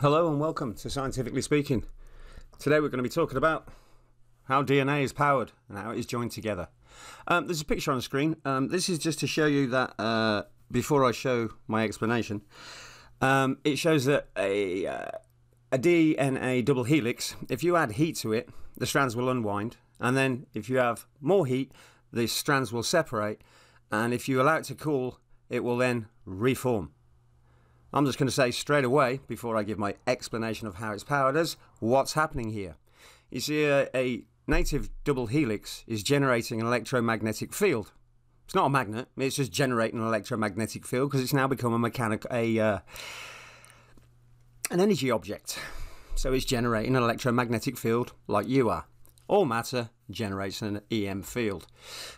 Hello and welcome to Scientifically Speaking. Today we're going to be talking about how DNA is powered and how it is joined together. Um, there's a picture on the screen. Um, this is just to show you that uh, before I show my explanation, um, it shows that a, uh, a DNA double helix, if you add heat to it, the strands will unwind, and then if you have more heat, the strands will separate, and if you allow it to cool, it will then reform. I'm just going to say straight away, before I give my explanation of how it's powered, as what's happening here. You see, a, a native double helix is generating an electromagnetic field. It's not a magnet; it's just generating an electromagnetic field because it's now become a mechanic, a uh, an energy object. So it's generating an electromagnetic field like you are. All matter generates an EM field.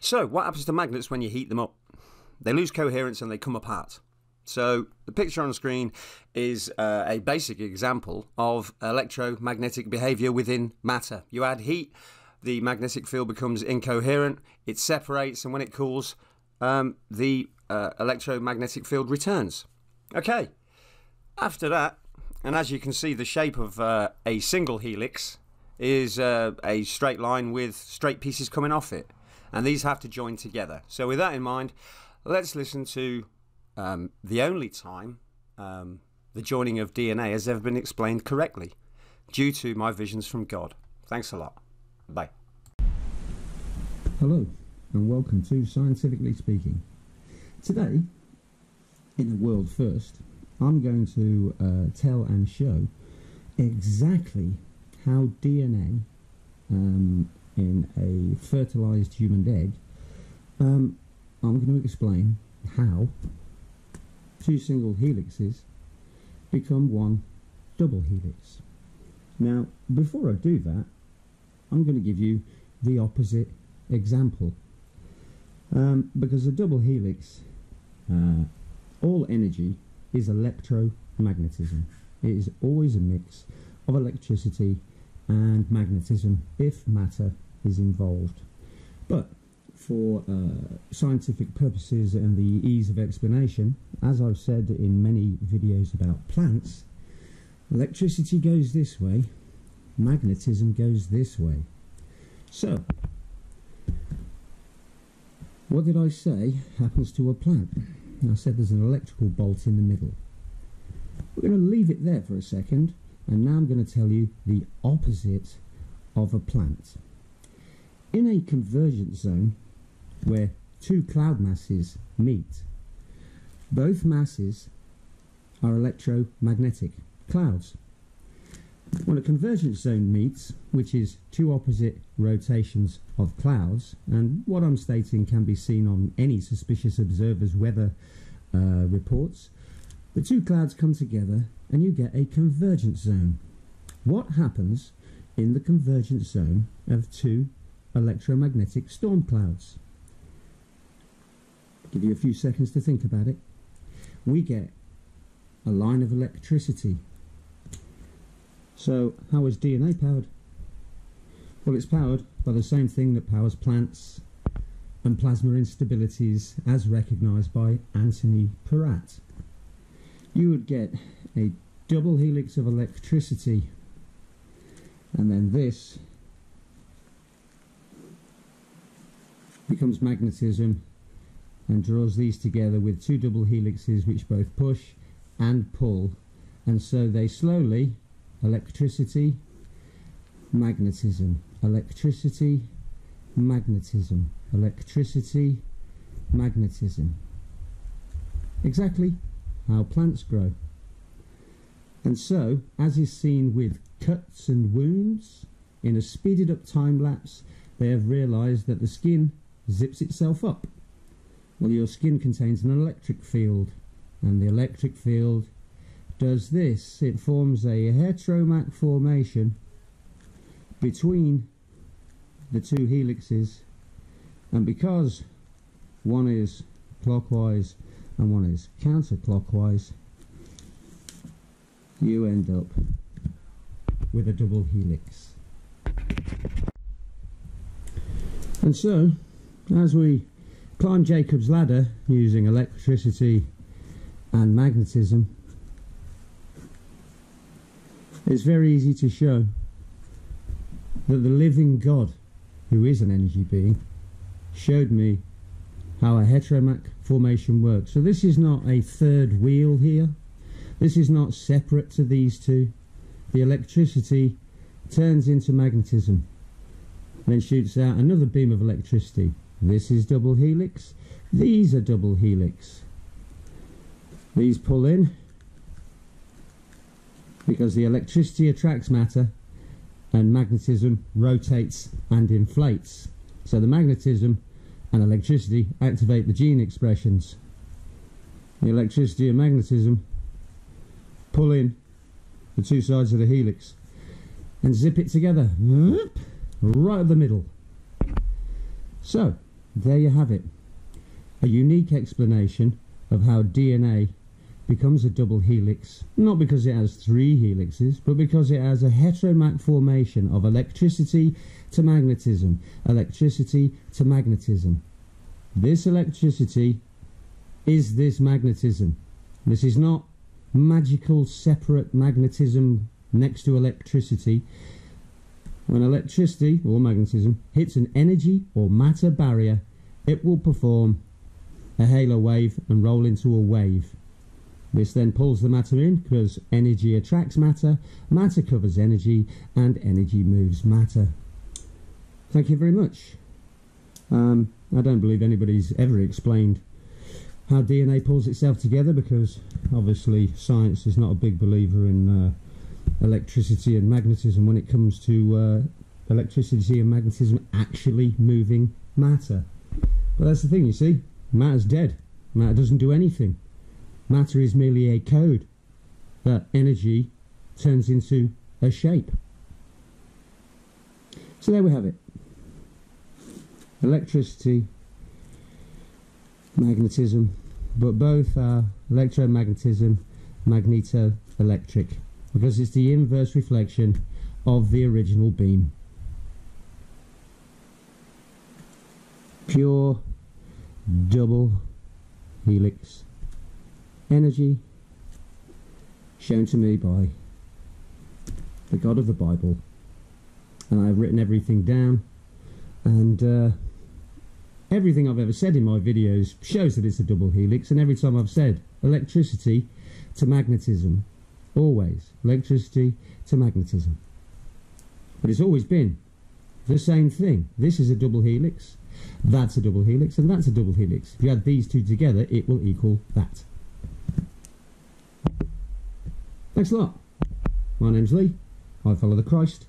So what happens to magnets when you heat them up? They lose coherence and they come apart. So the picture on the screen is uh, a basic example of electromagnetic behavior within matter. You add heat, the magnetic field becomes incoherent, it separates, and when it cools, um, the uh, electromagnetic field returns. Okay, after that, and as you can see, the shape of uh, a single helix is uh, a straight line with straight pieces coming off it, and these have to join together. So, with that in mind, let's listen to um, the only time um, the joining of DNA has ever been explained correctly, due to my visions from God. Thanks a lot. Bye. Hello, and welcome to Scientifically Speaking. Today, in a world first, I'm going to uh, tell and show exactly how DNA um, in a fertilized human egg, um, I'm going to explain how two single helixes become one double helix. Now, before I do that, I'm going to give you the opposite example. Um, because a double helix, uh, all energy is electromagnetism. It is always a mix of electricity and magnetism if matter is involved. But for uh, scientific purposes and the ease of explanation, as I've said in many videos about plants, electricity goes this way, magnetism goes this way. So, what did I say happens to a plant? I said there's an electrical bolt in the middle. We're going to leave it there for a second, and now I'm going to tell you the opposite of a plant. In a convergence zone, where two cloud masses meet. Both masses are electromagnetic clouds. When a convergence zone meets, which is two opposite rotations of clouds, and what I'm stating can be seen on any suspicious observer's weather uh, reports, the two clouds come together and you get a convergence zone. What happens in the convergence zone of two electromagnetic storm clouds? Give you a few seconds to think about it. We get a line of electricity. So, how is DNA powered? Well, it's powered by the same thing that powers plants and plasma instabilities as recognised by Anthony Peratt. You would get a double helix of electricity and then this becomes magnetism and draws these together with two double helixes which both push and pull. And so they slowly electricity magnetism. Electricity magnetism. Electricity magnetism. Exactly how plants grow. And so as is seen with cuts and wounds in a speeded up time lapse they have realized that the skin zips itself up well, your skin contains an electric field, and the electric field does this. It forms a heteromac formation between the two helixes, and because one is clockwise and one is counterclockwise, you end up with a double helix. And so, as we climb Jacob's ladder using electricity and magnetism, it's very easy to show that the living God, who is an energy being, showed me how a heteromac formation works. So this is not a third wheel here. This is not separate to these two. The electricity turns into magnetism, then shoots out another beam of electricity. This is double helix. These are double helix. These pull in because the electricity attracts matter and magnetism rotates and inflates. So the magnetism and electricity activate the gene expressions. The electricity and magnetism pull in the two sides of the helix and zip it together right at the middle. So, there you have it. A unique explanation of how DNA becomes a double helix, not because it has three helixes, but because it has a heteromac formation of electricity to magnetism, electricity to magnetism. This electricity is this magnetism. This is not magical separate magnetism next to electricity. When electricity or magnetism hits an energy or matter barrier, it will perform a halo wave and roll into a wave. This then pulls the matter in because energy attracts matter, matter covers energy, and energy moves matter. Thank you very much. Um, I don't believe anybody's ever explained how DNA pulls itself together because obviously science is not a big believer in uh, electricity and magnetism when it comes to uh, electricity and magnetism actually moving matter. But that's the thing, you see, matter's dead. Matter doesn't do anything. Matter is merely a code that energy turns into a shape. So there we have it. Electricity, magnetism, but both are electromagnetism, magneto-electric, because it's the inverse reflection of the original beam. Pure double helix energy shown to me by the God of the Bible. And I've written everything down, and uh, everything I've ever said in my videos shows that it's a double helix. And every time I've said electricity to magnetism, always electricity to magnetism. But it's always been the same thing. This is a double helix, that's a double helix, and that's a double helix. If you add these two together, it will equal that. Thanks a lot. My name's Lee. I follow the Christ,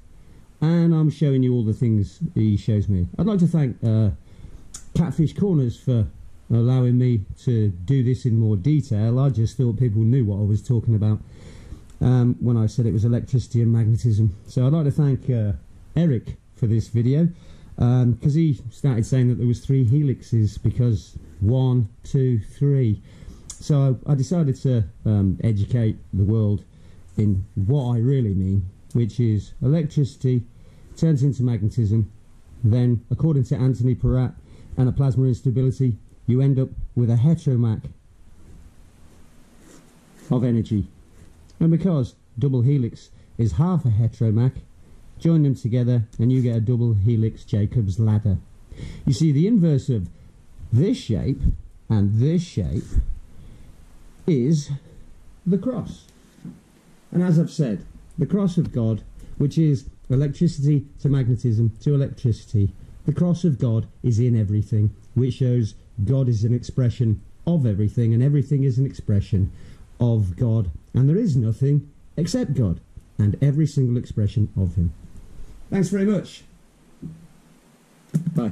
and I'm showing you all the things he shows me. I'd like to thank uh, Catfish Corners for allowing me to do this in more detail. I just thought people knew what I was talking about um, when I said it was electricity and magnetism. So I'd like to thank uh, Eric for this video because um, he started saying that there was three helixes because one, two, three. So I, I decided to um, educate the world in what I really mean, which is electricity turns into magnetism. Then, according to Anthony Peratt and a plasma instability, you end up with a heteromac of energy. And because double helix is half a heteromac, join them together and you get a double helix Jacob's ladder. You see, the inverse of this shape and this shape is the cross. And as I've said, the cross of God, which is electricity to magnetism to electricity, the cross of God is in everything, which shows God is an expression of everything, and everything is an expression of God. And there is nothing except God, and every single expression of Him. Thanks very much. Bye.